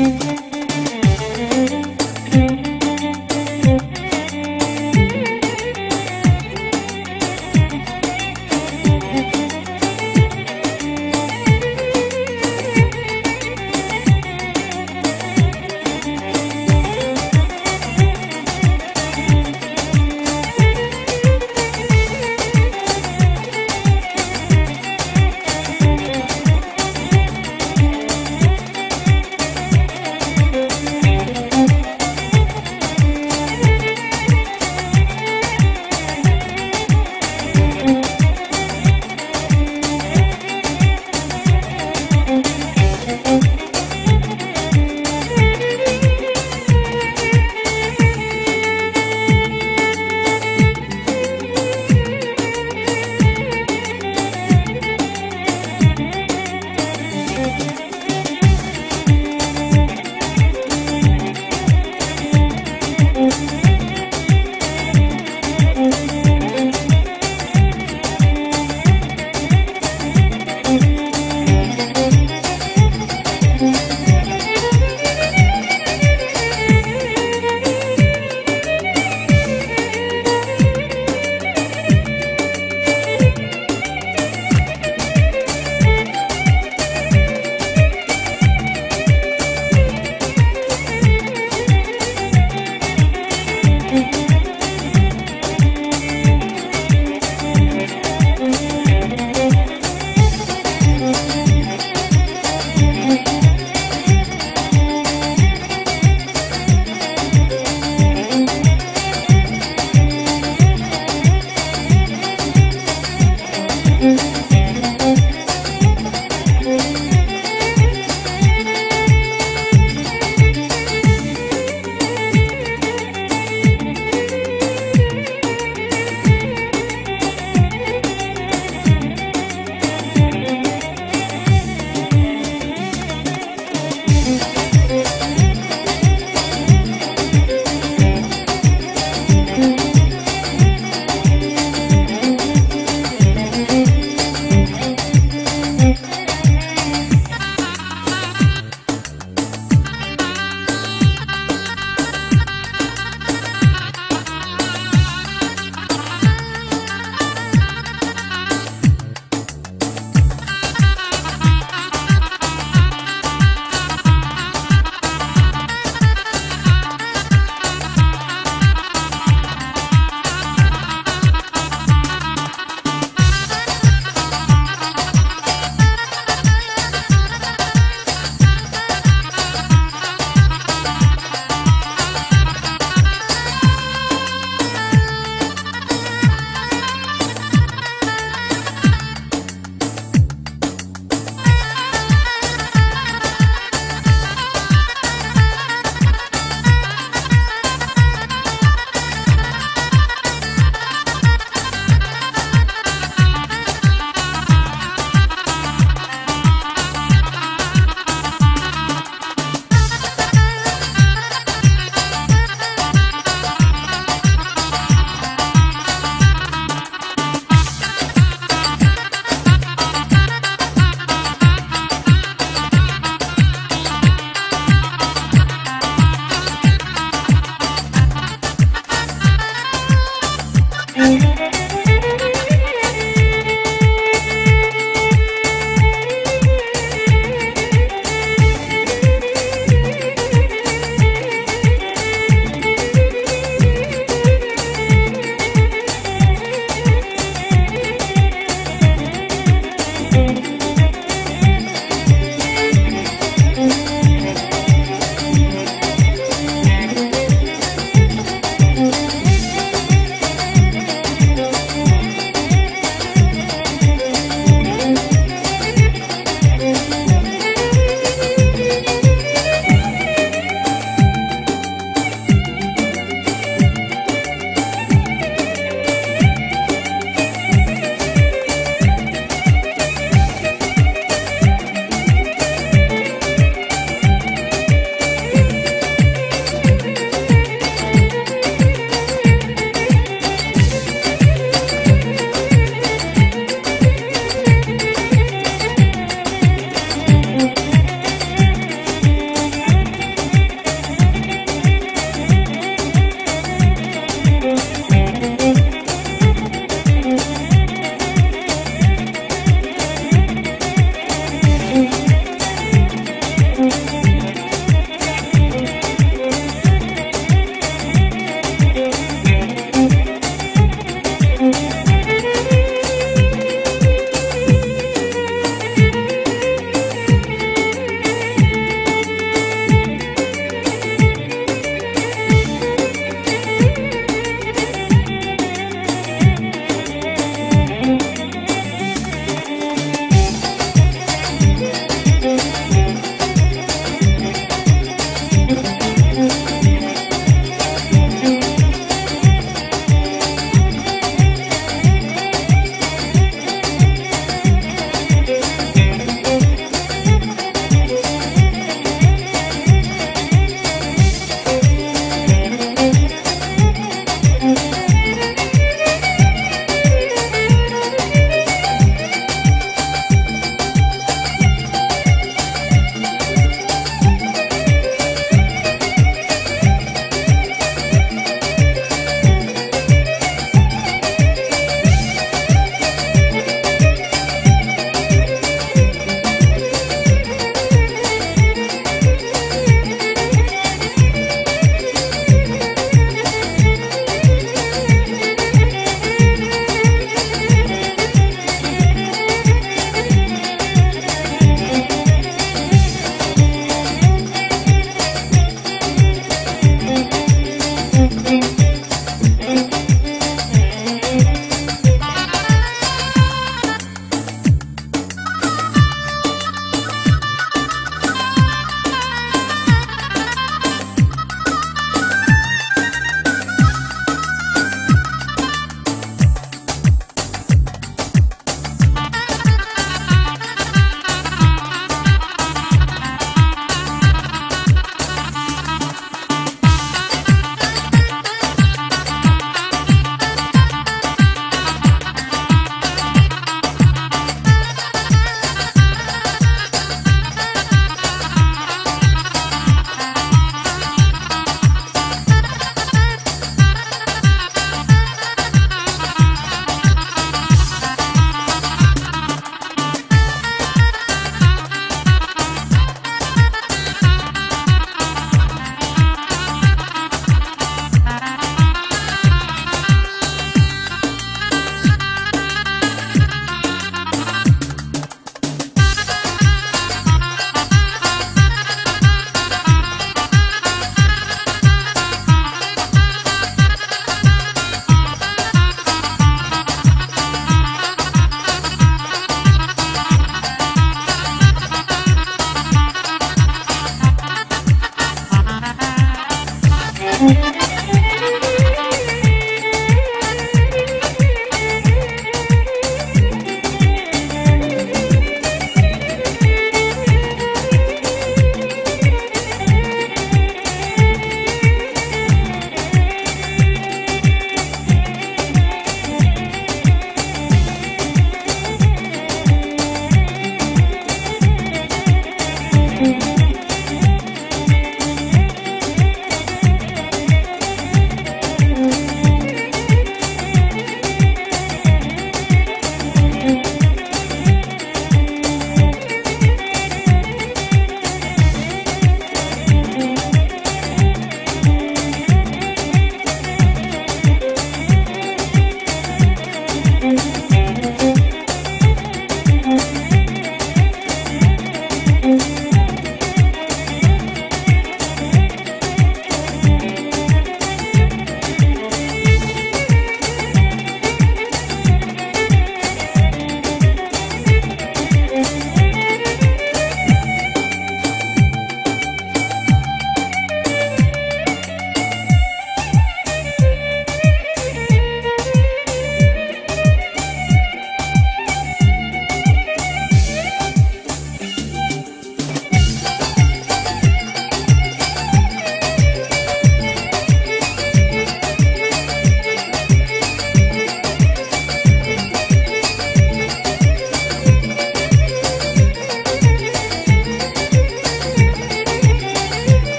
Mm-hmm.